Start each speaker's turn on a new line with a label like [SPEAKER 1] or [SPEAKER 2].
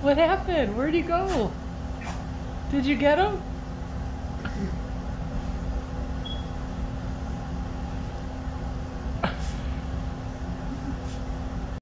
[SPEAKER 1] What happened? Where'd he go? Did you get him?